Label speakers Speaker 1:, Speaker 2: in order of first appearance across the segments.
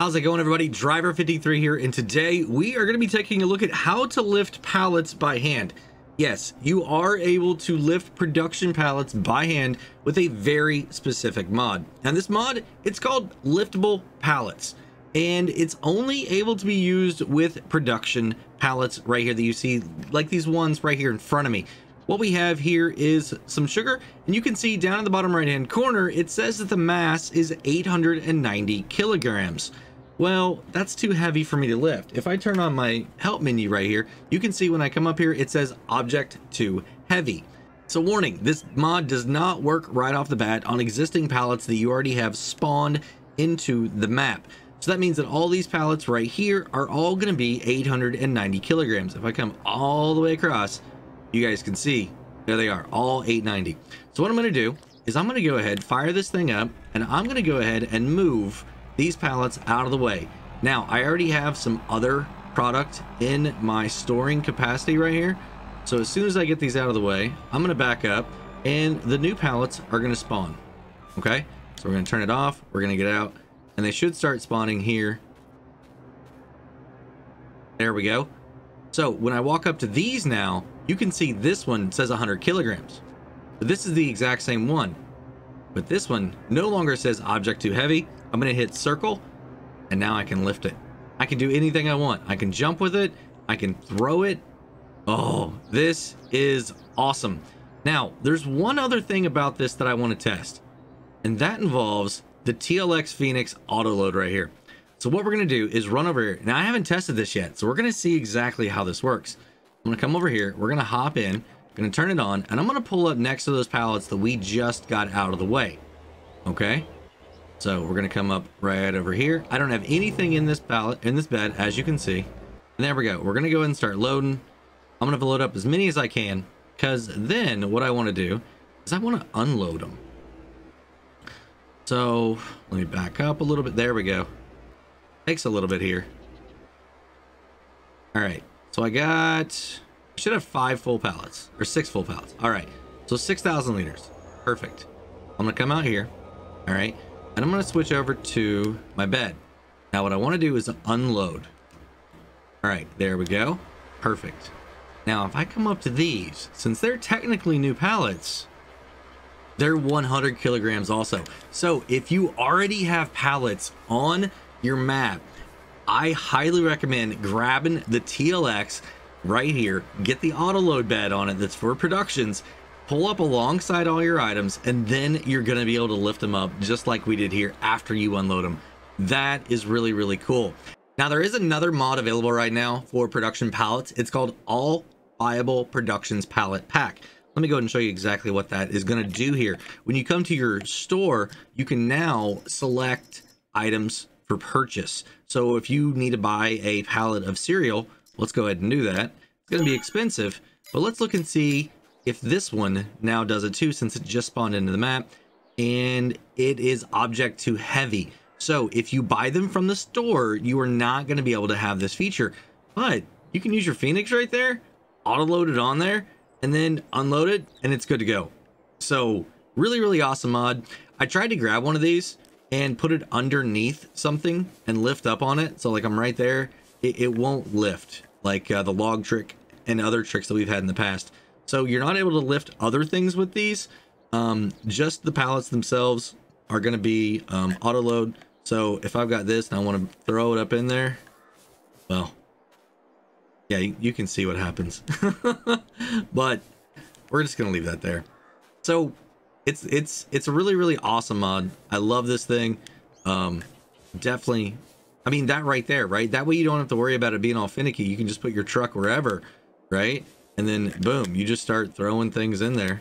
Speaker 1: How's it going everybody? Driver53 here and today we are going to be taking a look at how to lift pallets by hand. Yes, you are able to lift production pallets by hand with a very specific mod. And this mod, it's called Liftable Pallets. And it's only able to be used with production pallets right here that you see, like these ones right here in front of me. What we have here is some sugar, and you can see down in the bottom right hand corner, it says that the mass is 890 kilograms. Well, that's too heavy for me to lift. If I turn on my help menu right here, you can see when I come up here, it says object too heavy. So warning, this mod does not work right off the bat on existing pallets that you already have spawned into the map. So that means that all these pallets right here are all going to be 890 kilograms. If I come all the way across, you guys can see, there they are, all 890. So what I'm going to do is I'm going to go ahead, fire this thing up, and I'm going to go ahead and move these pallets out of the way. Now, I already have some other product in my storing capacity right here. So as soon as I get these out of the way, I'm going to back up and the new pallets are going to spawn. Okay, so we're going to turn it off. We're going to get out and they should start spawning here. There we go. So when I walk up to these now, you can see this one says 100 kilograms. But this is the exact same one. But this one no longer says object too heavy. I'm going to hit circle and now I can lift it. I can do anything I want. I can jump with it. I can throw it. Oh, this is awesome. Now, there's one other thing about this that I want to test, and that involves the TLX Phoenix auto load right here. So what we're going to do is run over here. Now, I haven't tested this yet, so we're going to see exactly how this works. I'm going to come over here. We're going to hop in, going to turn it on, and I'm going to pull up next to those pallets that we just got out of the way. Okay? So we're going to come up right over here. I don't have anything in this pallet, in this bed, as you can see. And there we go. We're going to go ahead and start loading. I'm going to load up as many as I can because then what I want to do is I want to unload them. So let me back up a little bit. There we go. Takes a little bit here. All right. So I got, I should have five full pallets or six full pallets. All right. So 6,000 liters. Perfect. I'm going to come out here. All right. And I'm going to switch over to my bed. Now what I want to do is unload. All right, there we go. Perfect. Now if I come up to these, since they're technically new pallets, they're 100 kilograms also. So if you already have pallets on your map, I highly recommend grabbing the TLX right here, get the auto load bed on it that's for productions, pull up alongside all your items, and then you're going to be able to lift them up just like we did here after you unload them. That is really, really cool. Now, there is another mod available right now for production pallets. It's called All Buyable Productions Pallet Pack. Let me go ahead and show you exactly what that is going to do here. When you come to your store, you can now select items for purchase. So if you need to buy a pallet of cereal, let's go ahead and do that. It's going to be expensive, but let's look and see if this one now does it too since it just spawned into the map and it is object too heavy. So if you buy them from the store you are not going to be able to have this feature. But you can use your phoenix right there auto load it on there and then unload it and it's good to go. So really really awesome mod. I tried to grab one of these and put it underneath something and lift up on it. So like i'm right there. It, it won't lift like uh, the log trick and other tricks that we've had in the past so you're not able to lift other things with these. Um, just the pallets themselves are going to be um, auto load. So if I've got this and I want to throw it up in there, well, yeah, you, can see what happens. but we're just going to leave that there. So it's it's it's a really really awesome mod. I love this thing. Um, definitely. I mean that right there, right? That way you don't have to worry about it being all finicky. You can just put your truck wherever, right? And then boom, you just start throwing things in there.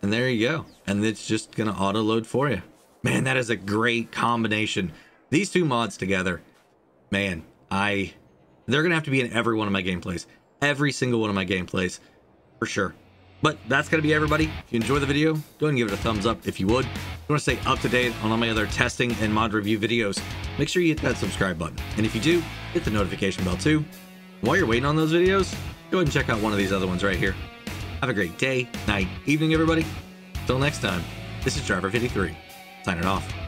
Speaker 1: And there you go. And it's just going to auto load for you. Man, that is a great combination. These two mods together, man, I they're going to have to be in every one of my gameplays. Every single one of my gameplays for sure. But that's going to be everybody. If you enjoy the video, go ahead and give it a thumbs up if you would. If you want to stay up to date on all my other testing and mod review videos, make sure you hit that subscribe button. And if you do, hit the notification bell too. While you're waiting on those videos, go ahead and check out one of these other ones right here. Have a great day, night, evening, everybody. Until next time, this is Driver53, signing off.